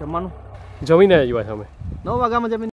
જમવાનું? જમીને આવ્યા છે અમે. નવ વાગ્યામાં જમીન